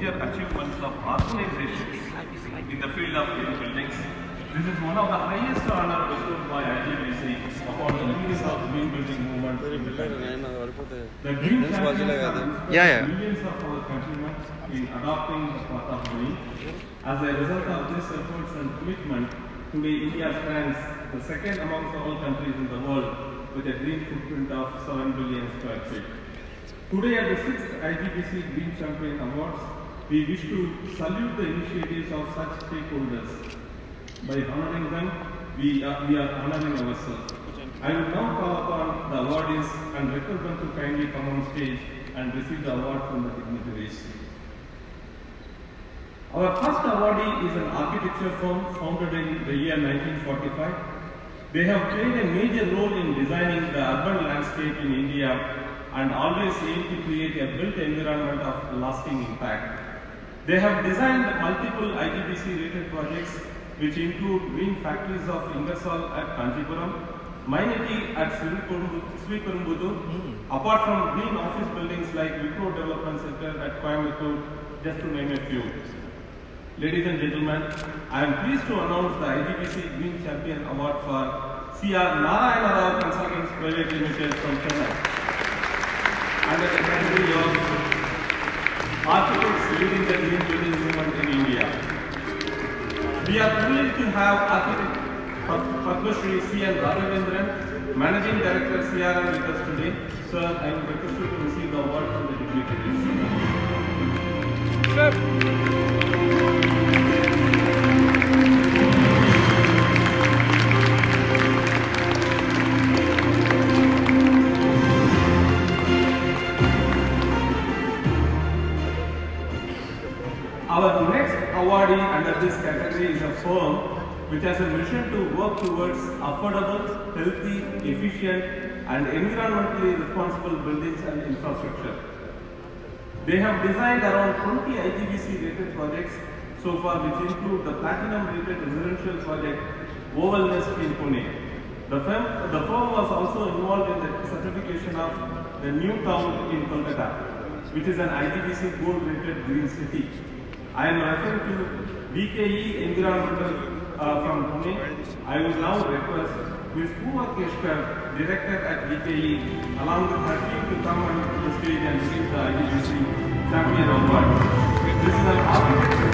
major achievements of organizations in the field of green buildings. This is one of the highest honor bestowed by IGBC upon the leaders of green building movement. the country. Green champions like have that. inspired Yeah, yeah. millions of our countrymen in adopting the path of green. As a result of this efforts and commitment, today India stands the second amongst all countries in the world with a green footprint of 7 billion square feet. Today at the 6th IGBC Green Champion Awards, we wish to salute the initiatives of such stakeholders. By honoring them, we are, we are honoring ourselves. I will now call upon the awardees and request them to kindly come on stage and receive the award from the dignitaries. Our first awardee is an architecture firm founded in the year 1945. They have played a major role in designing the urban landscape in India and always aim to create a built environment of lasting impact. They have designed multiple IGBC rated projects which include green factories of Ingersoll at Kanchipuram, Mainiti at Sriperumbudur, hmm. apart from green office buildings like Wipro Development Center at Coimbatore, just to name a few. Ladies and gentlemen, I am pleased to announce the IGBC Green Champion Award for C.R. Narayana Rao Consultants Private Limited from Chennai. Under the category of Architects In India. We are thrilled to have architect Pad- Padma Shri C.N. Raghavendran, Managing Director CRM with us today. Sir, I would request you to receive the award from the dignitaries. Our awardee under this category is a firm which has a mission to work towards affordable, healthy, efficient and environmentally responsible buildings and infrastructure. They have designed around 20 IGBC rated projects so far which include the platinum rated residential project Oval Nest in Pune. The firm, the firm was also involved in the certification of the new town in Kolkata, which is an IGBC gold rated green city. I am referring to VKE Environmental uh, from Pune. I will now request Ms. Purva Keskar, Director at VKE, along with her team to come on the stage and receive the IGBC Champion Award. This is an architect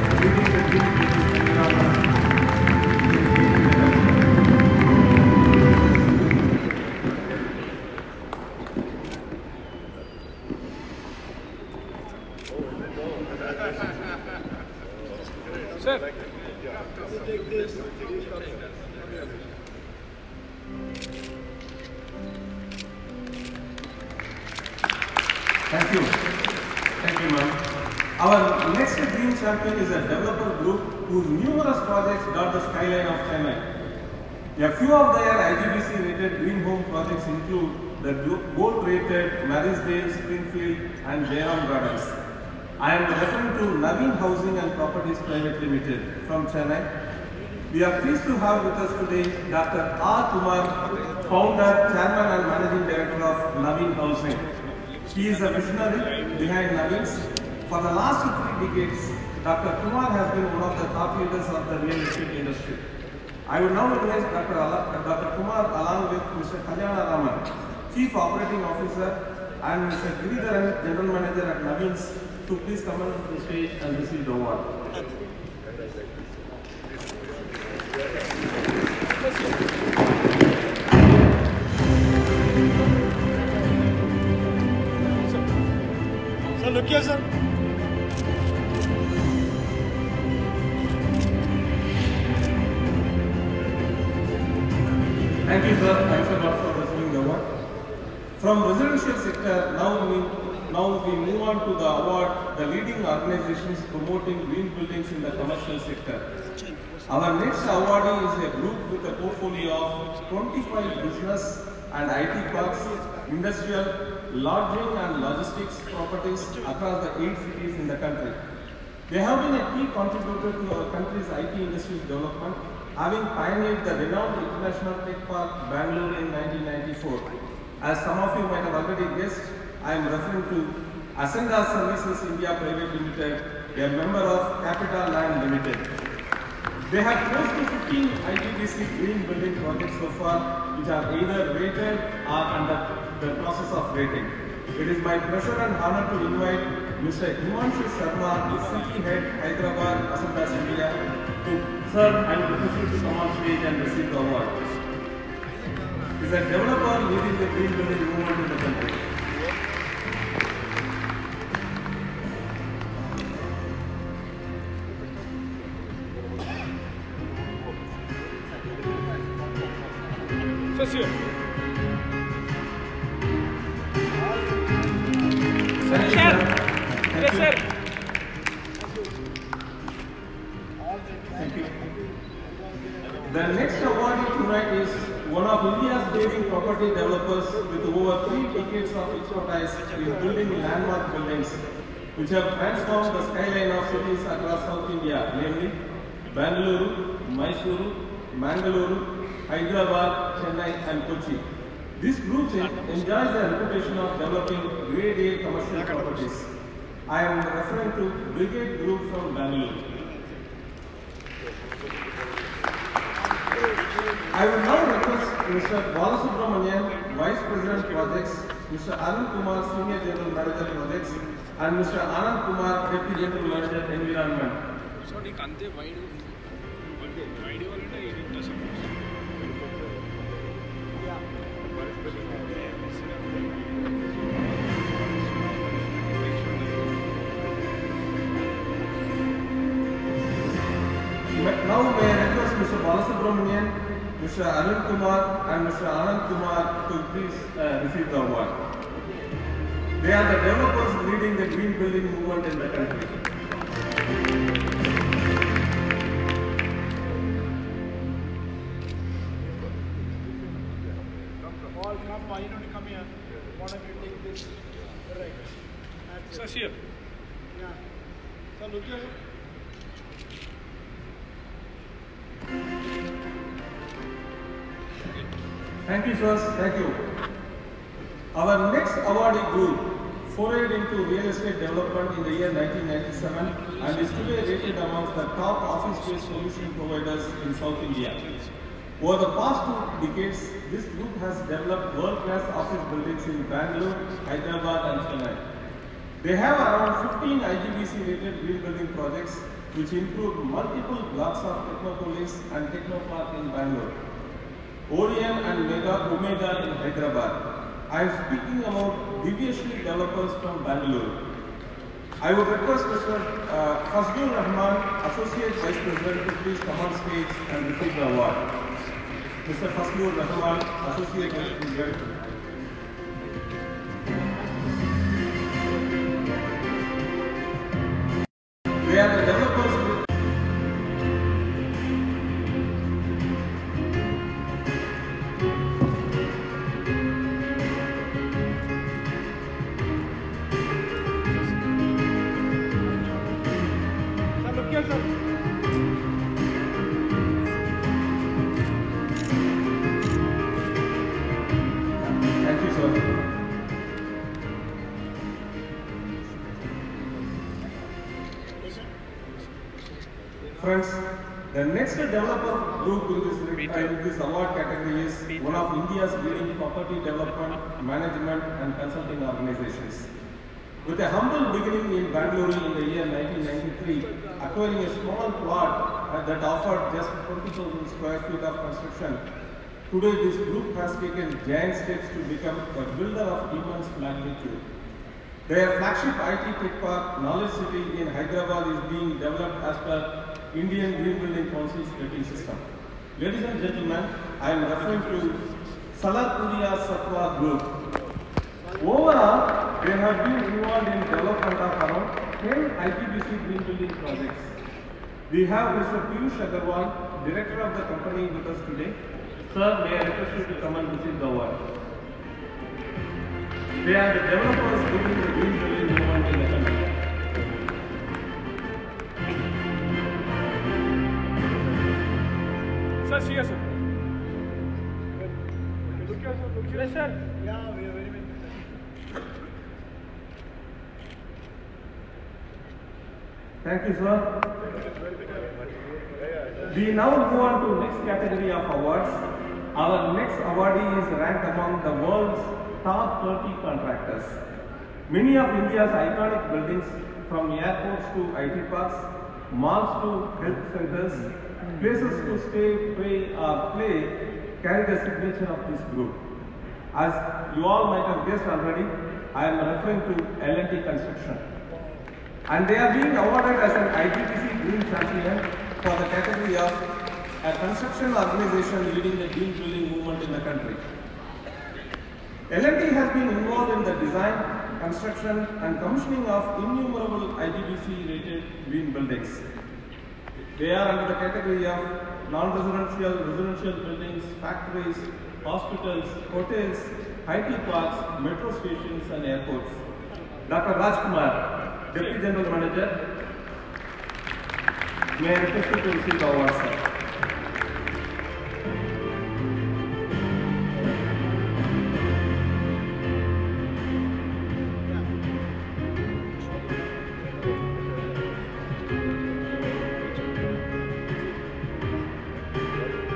Thank you. Thank you, ma'am. Our next green champion is a developer group whose numerous projects dot the skyline of Chennai. A few of their IGBC rated green home projects include the gold rated Marisdale, Springfield, and Jairam Gardens. I am referring to Navin Housing and Properties Private Limited from Chennai. We are pleased to have with us today Dr. R. Kumar, founder, chairman, and managing director of Navin Housing. He is a visionary behind Navin's. For the last three decades, Dr. Kumar has been one of the top leaders of the real estate industry. I would now request Dr. Dr. Kumar along with Mr. Kalyana Raman, Chief Operating Officer, and Mr. Giridharan, General Manager at Navin's, to please come on to the stage and receive the award. Sir, look Thank you, sir. Thanks a lot for receiving the award. From residential sector, now we, now we move on to the award, the leading organizations promoting green buildings in the commercial sector. Our next awardee is a group with a portfolio of 25 business and IT parks, industrial, lodging and logistics properties across the eight cities in the country. They have been a key contributor to our country's IT industry's development, having pioneered the renowned International Tech Park Bangalore in 1994. As some of you might have already guessed, I am referring to Ascendas Services India Private Limited, a member of CapitaLand Limited. They have close to 15 IGBC green building projects so far, which are either rated or under the process of rating. It is my pleasure and honor to invite Mr. Himanshu Sharma, the City Head, Hyderabad, Ascendas, India, to serve and you to come on stage and receive the award. He is a developer leading the green building movement in the country. Enjoys the reputation of developing grade A commercial properties. I am referring to Brigade Group from Bangalore. I will now request Mr. Balasubramanian, Vice President Projects, Mr. Arun Kumar, Senior General Manager Projects, and Mr. Anand Kumar, Deputy General Manager Environment. Mr. Arun Kumar, and Mr. Anand Kumar to please uh, receive the award. They are the developers leading the green building movement in the country. Forayed into real estate development in the year 1997 and is today rated amongst the top office-based solution providers in South India. Over the past two decades, this group has developed world-class office buildings in Bangalore, Hyderabad and Chennai. They have around 15 IGBC rated green building projects which include multiple blocks of Technopolis and Technopark in Bangalore. Orion and Mega Omega in Hyderabad. I am speaking about Divyasree developers from Bangalore. I would request Mr. Uh, Fazlur Rahman, Associate Vice President, to please come on stage and receive the award. Mr. Fazlur Rahman, Associate Vice President. So sir. Thank you, sir. Friends, the next developer group in this, in this award category is one of India's leading property development, management and consulting organizations. With a humble beginning in Bangalore in the year 1993, acquiring a small plot uh, that offered just 20,000 square feet of construction, today this group has taken giant steps to become a builder of immense magnitude. Their flagship IT tech park, Knowledge City in Hyderabad is being developed as per Indian Green Building Council's rating system. Ladies and gentlemen, I am referring to Salarpuria Sattva Group. Overall, they have been involved in development of around 10 IGBC green building projects. We have Mr. Piyush Agarwal, Director of the company with us today. Sir, may I request you to come and receive the award. They are the developers leading the green building movement in the country. Sir, here, sir. Look here, sir. Look here. Yes, sir. Yeah, we are very well. Thank you, sir. We now move on to next category of awards. Our next awardee is ranked among the world's top 30 contractors. Many of India's iconic buildings, from airports to IT parks, malls to health centers, places to stay, pay, or play, carry the signature of this group. As you all might have guessed already, I am referring to L&T Construction and they are being awarded as an IGBC Green Champion for the category of a construction organization leading the green building movement in the country. L&T has been involved in the design, construction and commissioning of innumerable IGBC rated green buildings. They are under the category of non-residential, residential buildings, factories, hospitals, hotels, IT parks, metro stations and airports. Dr. Rajkumar, Deputy General Manager, may I request you sir.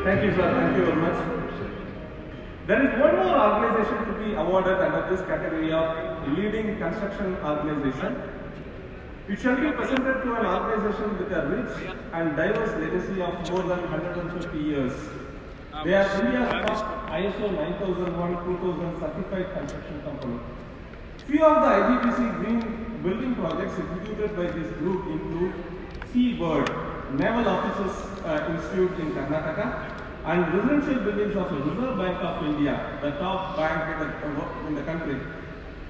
Thank you, sir. Thank you very much. There is one more organization to be awarded under this category of leading construction organization. It shall be presented to an organization with a rich and diverse legacy of more than 150 years. They are India's top ISO 9001-2000 certified construction company. Few of the IGBC green building projects executed by this group include Seabird, Naval Officers uh, Institute in Karnataka, and residential buildings of the Reserve Bank of India, the top bank in the, in the country.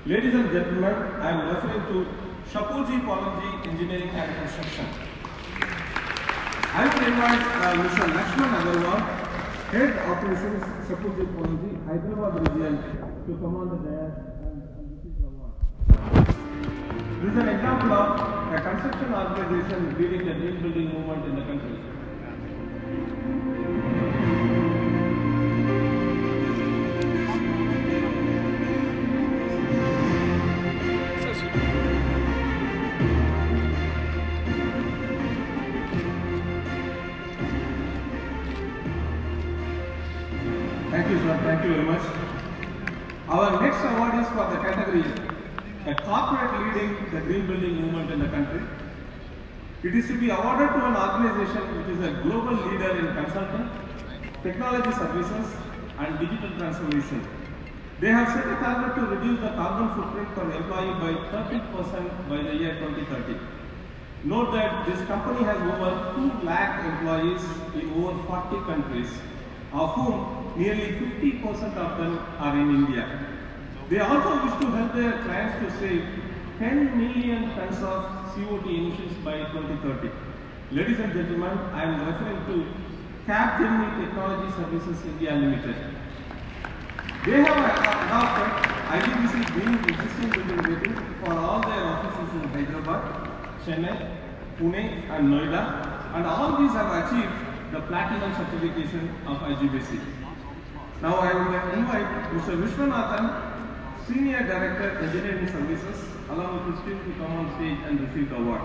Ladies and gentlemen, I am referring to Shapoorji Pallonji Engineering and Construction. I will invite uh, Mr. Lakshman Agarwal, Head Operations Shapoorji Pallonji, Hyderabad region, to come on the dais and, and receive the award. This is an example of a construction organization leading the green building movement in the country. Thank you, very much. Our next award is for the category a corporate leading the green building movement in the country. It is to be awarded to an organization which is a global leader in consulting, technology services, and digital transformation. They have set a target to reduce the carbon footprint per employee by 30% by the year 2030. Note that this company has over 2 lakh employees in over 40 countries, of whom nearly 50% of them are in India. They also wish to help their clients to save 10 million tons of CO2 emissions by 2030. Ladies and gentlemen, I am referring to Capgemini Technology Services India Limited. They have adopted IGBC Green Existing Building rating for all their offices in Hyderabad, Chennai, Pune and Noida and all these have achieved the platinum certification of IGBC. Now I will invite Mr. Vishwanathan, Senior Director Engineering Services along with his team to come on stage and receive the award.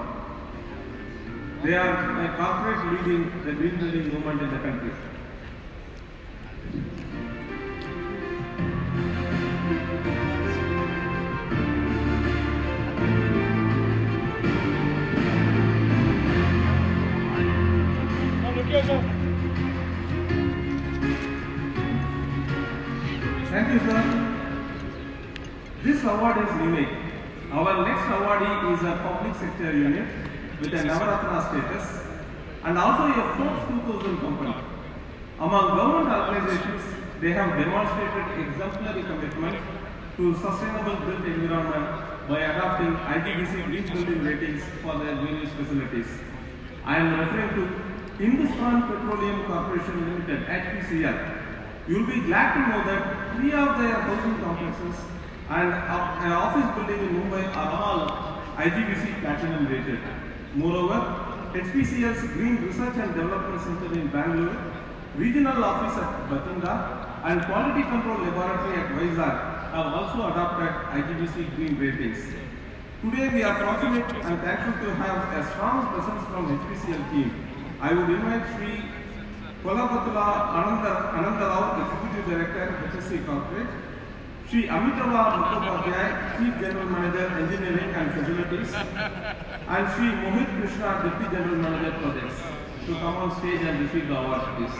They are a corporate leading the green building movement in the country. Award is unique. Our next awardee is a public sector unit with a Navaratna status and also a Forbes 2000 company. Among government organizations, they have demonstrated exemplary commitment to sustainable built environment by adopting IGBC green building ratings for their various facilities. I am referring to Hindustan Petroleum Corporation Limited, HPCL. You will be glad to know that three of their housing complexes and uh, a- an office building in Mumbai are all IGBC platinum rated. Moreover, HPCL's Green Research and Development Center in Bangalore, regional office at Batinga, and quality control laboratory at Vizag have also adopted IGBC green ratings. Today we are fortunate and thankful to have a strong presence from HPCL team. I would invite Sri Kolapatula Ananda, Ananda Rao, Executive Director, of HSC Corporate, Sri Amitava Mukhopadhyay, Chief General Manager, Engineering and Facilities, and Sri Mohit Krishna, Deputy General Manager, Projects, to come on stage and receive the award, please.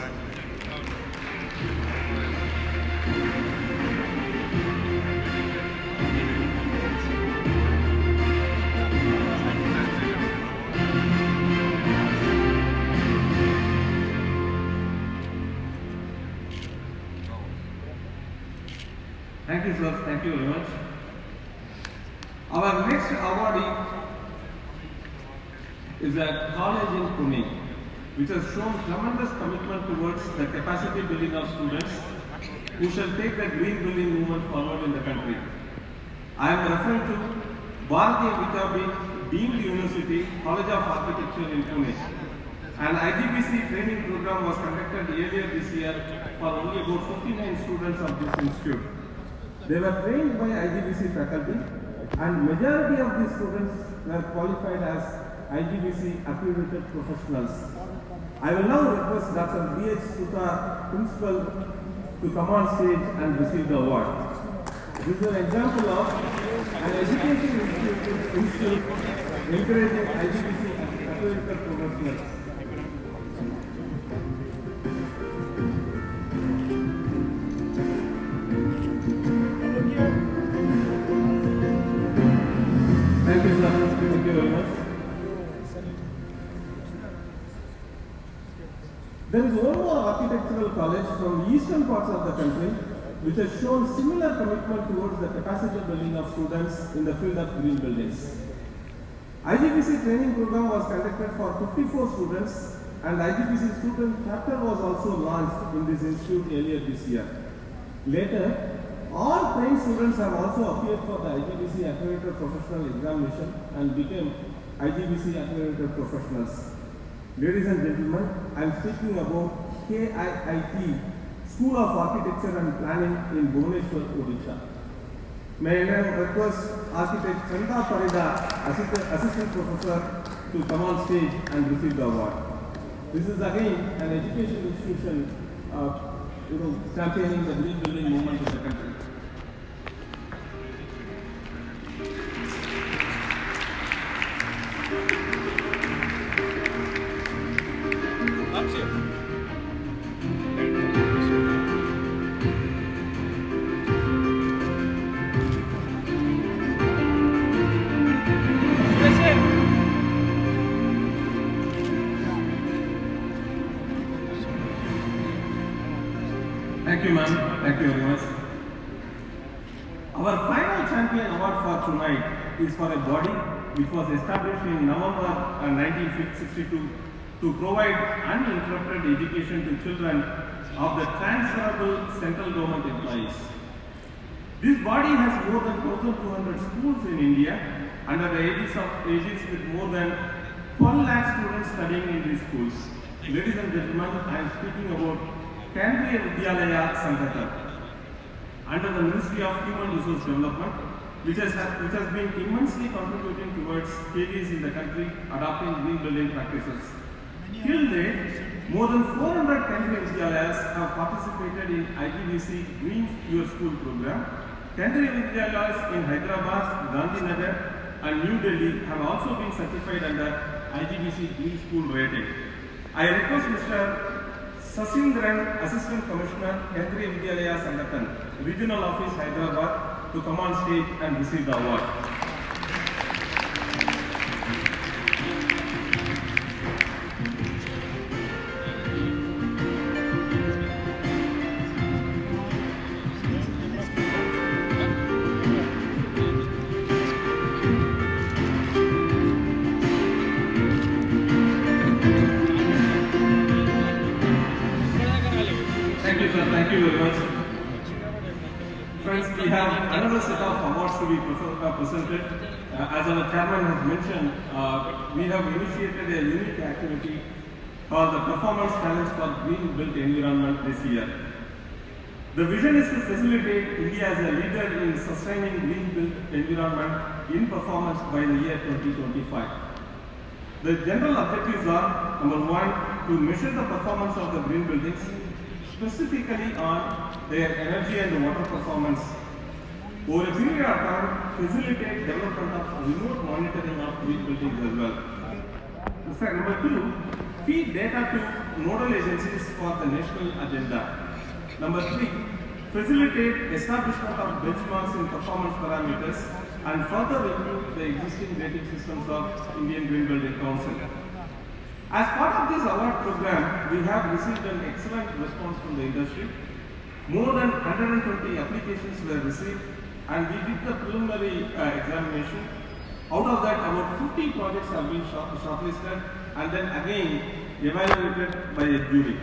You, sir. Thank you very much. Our next awardee is a college in Pune, which has shown tremendous commitment towards the capacity building of students who shall take the green building movement forward in the country. I am referring to Bharati Vidyapeeth Deemed University, College of Architecture in Pune. An IGBC training program was conducted earlier this year for only about 59 students of this institute. They were trained by IGBC faculty and majority of these students were qualified as IGBC accredited professionals. I will now request Dr. B.H. Sutta, principal, to come on stage and receive the award. This is an example of an education institute, encouraging IGBC accredited professionals. Architectural college from eastern parts of the country which has shown similar commitment towards the capacity building of students in the field of green buildings. IGBC training program was conducted for 54 students and IGBC student chapter was also launched in this institute earlier this year. Later, all trained students have also appeared for the IGBC accredited professional examination and became IGBC accredited professionals. Ladies and gentlemen, I am speaking about KIIT, School of Architecture and Planning in Bhubaneswar, Odisha. May I request Architect Chanda Parida, Assistant, Assistant Professor, to come on stage and receive the award. This is again an education institution, uh, you know, championing the green building movement in the country. Thank you, ma'am. Thank you very much. Our final champion award for tonight is for a body which was established in November uh, 1962 to provide uninterrupted education to children of the transferable central government employees. This body has more than 1,200 schools in India under the aegis of aegis with more than 12 lakh students studying in these schools. Ladies and gentlemen, I am speaking about Kendriya Vidyalaya Sangathan under the Ministry of Human Resource Development, which has, which has been immensely contributing towards KVs in the country adopting green building practices. Till date, more than 400 Kendriya Vidyalayas have participated in IGBC Green Your School program. Kendriya Vidyalayas in Hyderabad, Gandhinagar and New Delhi have also been certified under IGBC Green School rating. I request Mr. Sasindran, Assistant Commissioner, Kendriya Vidyalaya Sangathan, Regional Office, Hyderabad, to come on stage and receive the award. To be uh, presented. Uh, as our chairman has mentioned, uh, we have initiated a unique activity called the Performance Challenge for Green Built Environment this year. The vision is to facilitate India as a leader in sustaining green built environment in performance by the year 2025. The general objectives are number one, to measure the performance of the green buildings, specifically on their energy and water performance. Over a period of time, facilitate development of remote monitoring of green buildings as well. Fact, number two, feed data to nodal agencies for the national agenda. Number three, facilitate establishment of benchmarks in performance parameters and further improve the existing rating systems of Indian Green Building Council. As part of this award program, we have received an excellent response from the industry. More than 120 applications were received and we did the preliminary uh, examination. Out of that, about 50 projects have been short shortlisted and then again evaluated by a jury.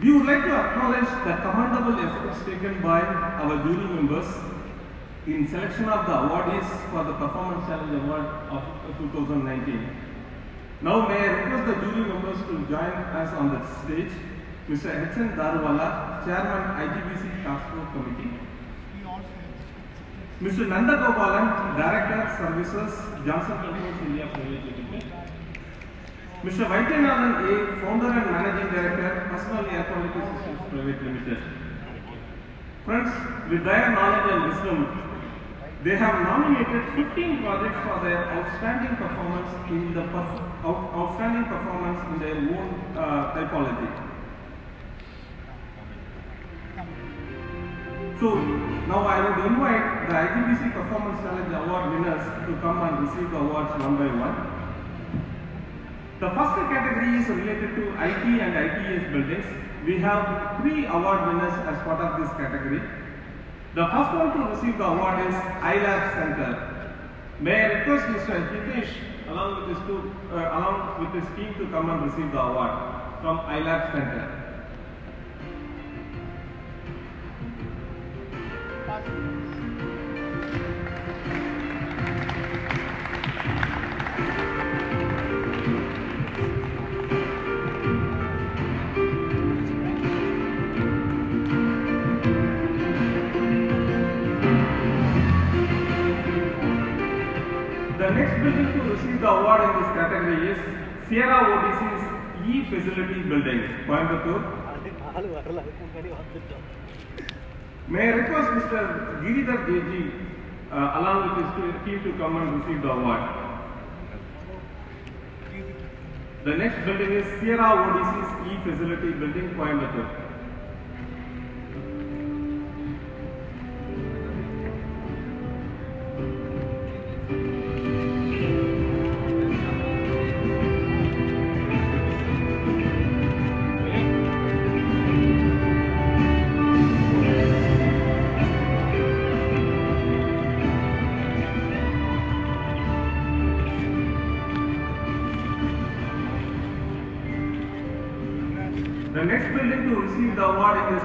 We would like to acknowledge the commendable efforts taken by our jury members in selection of the awardees for the Performance Challenge Award of 2019. Now may I request the jury members to join us on the stage. Mr. H.N. Darwala, Chairman IGBC Task Force Committee. Mr. Nanda Gopalan, Director Services, Johnson Controls India Private Limited. Mr. Vaityanathan A, Founder and Managing Director, Personal Air Quality Systems Private Limited. Friends, with their knowledge and wisdom, they have nominated 15 projects for their outstanding performance in the outstanding performance in their own uh, typology. So now I would invite the IGBC Performance Challenge Award winners to come and receive the awards one by one. The first category is related to IT and ITS buildings. We have three award winners as part of this category. The first one to receive the award is iLab Center. May I request Mr. Hitesh along with his, uh, along with his team to come and receive the award from iLab Center. The next building to receive the award in this category is Sierra ODC's E Facility Building, Coimbatore. May I request Mr. Giridhar Deji uh, along with his te- team to come and receive the award. The next building is Sierra ODC's E Facility Building, Coimbatore.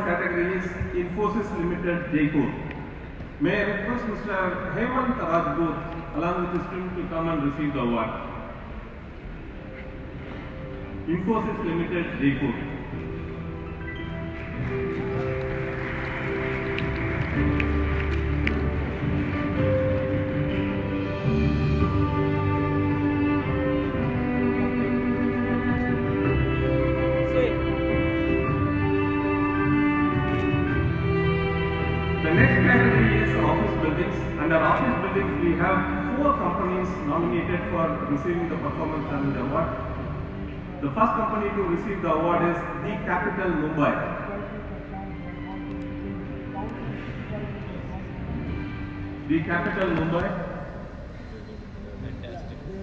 Category is Infosys Limited, Jaipur. May I request Mr. Hemant Rajput along with his team to come and receive the award. Infosys Limited, Jaipur. Nominated for receiving the Performance Challenge Award. The first company to receive the award is The Capital Mumbai. The Capital Mumbai.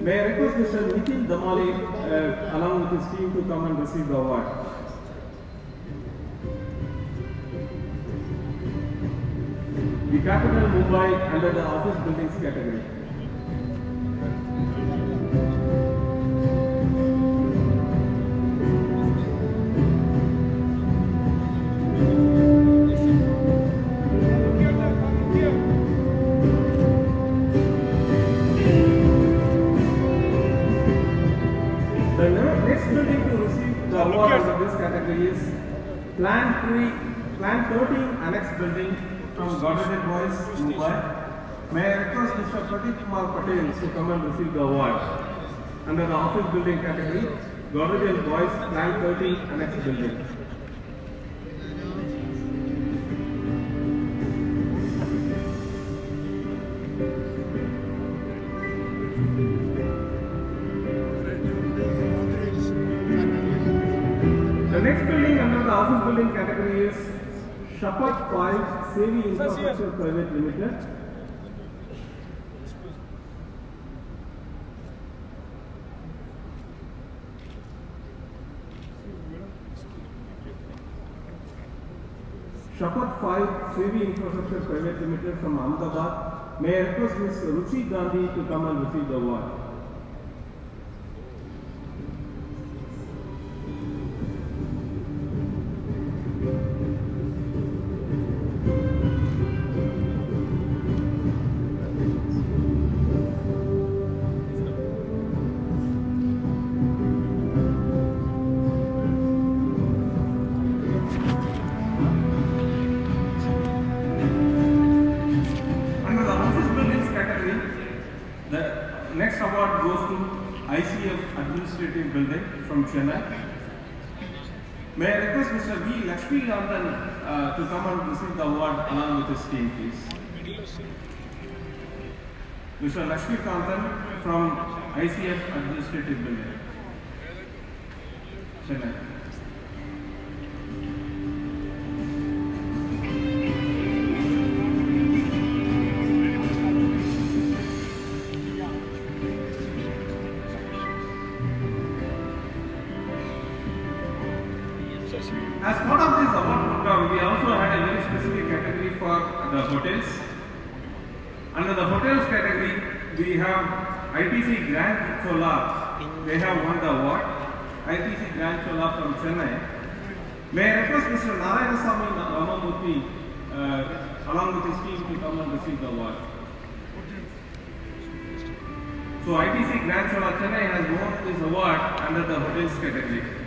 May I request Mr. Nikhil Damali uh, along with his team to come and receive the award. The capital Mumbai under the office buildings category. Is Plan 3, Plan 13 Annex Building from Godrej Boyce, Mumbai. May I request Mr. Pradeep Kumar Patel to come and receive the award. Under the office building category, Godrej Boyce Plan 13 Annex Building. Building category is Shapat 5 Sevi Infrastructure Private Limited. Shapat 5 Sevi Infrastructure Private Limited from Ahmedabad. May I request Ms. Ruchi Gandhi to come and receive the award. Mr. Lakshmi Kantan from ICF Administrative Building, Chennai. We have ITC Grand Chola. They have won the award. ITC Grand Chola from Chennai. May I request Mr. Narayanasamy Ramamurthy uh, along with his team to come and receive the award. So ITC Grand Chola Chennai has won this award under the hotels category.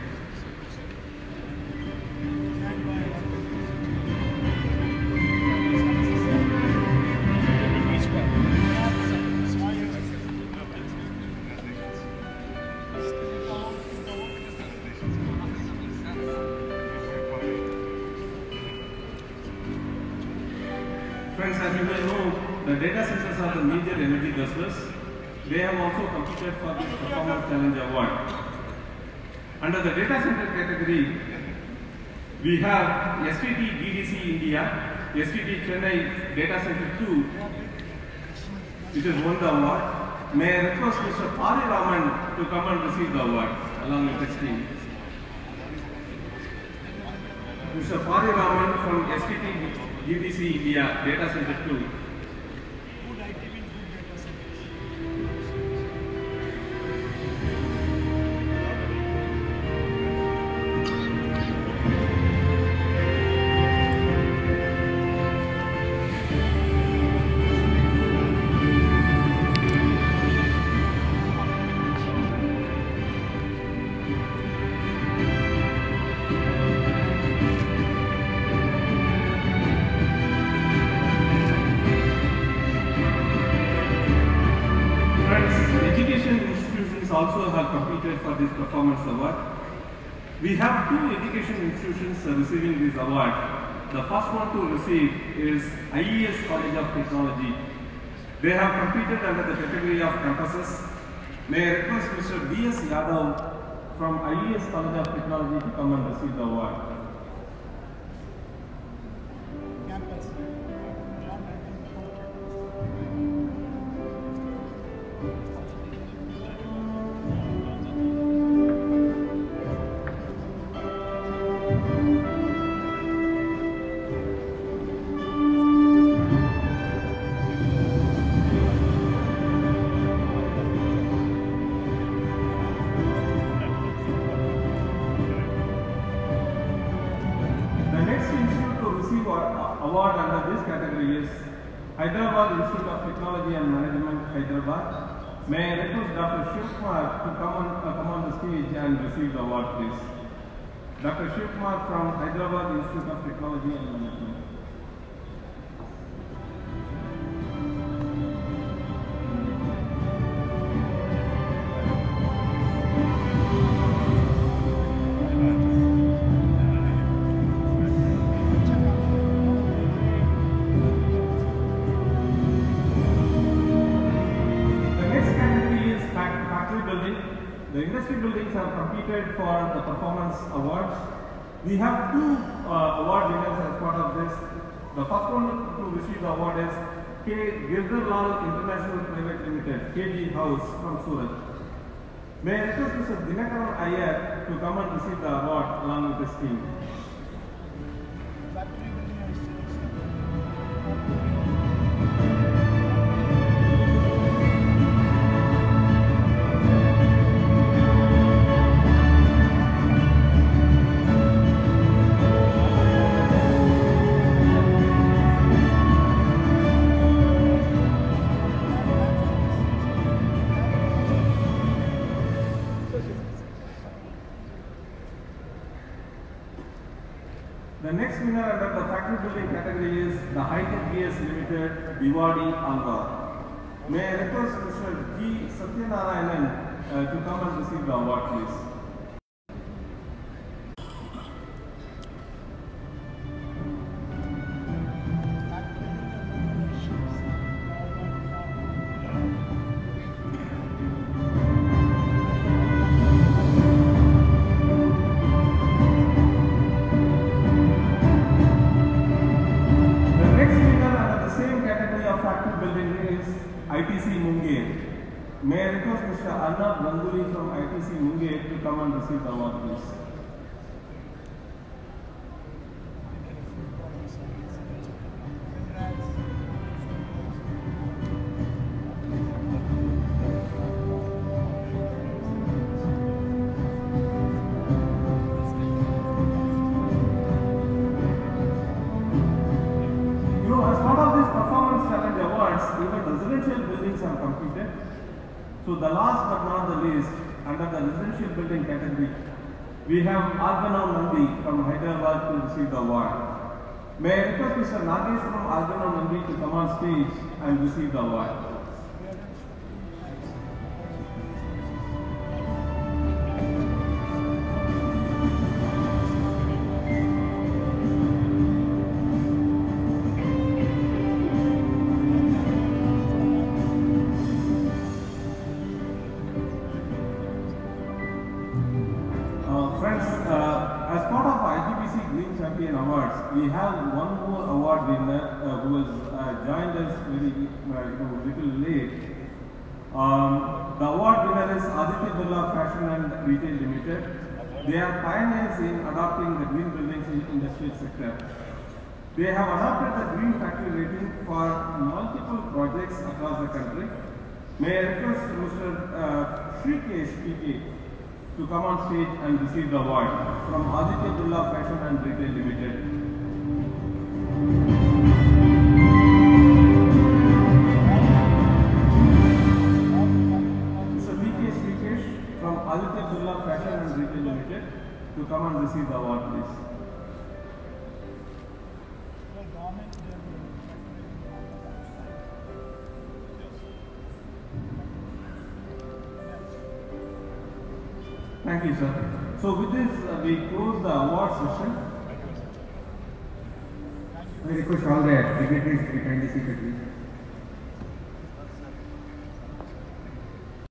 Friends, as you may know, the data centers are the major energy guzzlers. They have also competed for this Performance Challenge Award. Under the data center category, we have STT GDC India, STT Chennai Data Center 2, which has won the award. May I request Mr. Pari Raman to come and receive the award along with his team. Mr. Pari Raman from STT GDC India Data Center 2. Also have competed for this performance award. We have two education institutions receiving this award. The first one to receive is IES College of Technology. They have competed under the category of campuses. May I request Mr. B.S. Yadav from IES College of Technology to come and receive the award. Campus. Institute of Technology and Management, Hyderabad. May I request Dr. Shiv Kumar to come on, uh, come on the stage and receive the award, please. Dr. Shiv Kumar from Hyderabad Institute of Technology and Management. For the performance awards. We have two uh, award winners as part of this. The first one to receive the award is K. Girdar International Private Limited, KG House from Surat. May I request Mr. Dinakaran Iyer to come and receive the award along with his team. විවාඩි අංග මේ So the last but not the least, under the residential building category, we have Argano Nandi from Hyderabad to receive the award. May I request Mr. Nagesh from Argano Nandi to come on stage and receive the award. Know, little late. Um, the award winner is Aditya Birla Fashion and Retail Limited. They are pioneers in adopting the green buildings in industrial sector. They have adopted the green factory rating for multiple projects across the country. May I request Mr. Uh, Shrikesh PK to come on stage and receive the award from Aditya Birla Fashion and Retail Limited. To come and receive the award, please. Thank you, sir. So with this, uh, we close the award session. I request all the dignitaries to be kindly seated, please.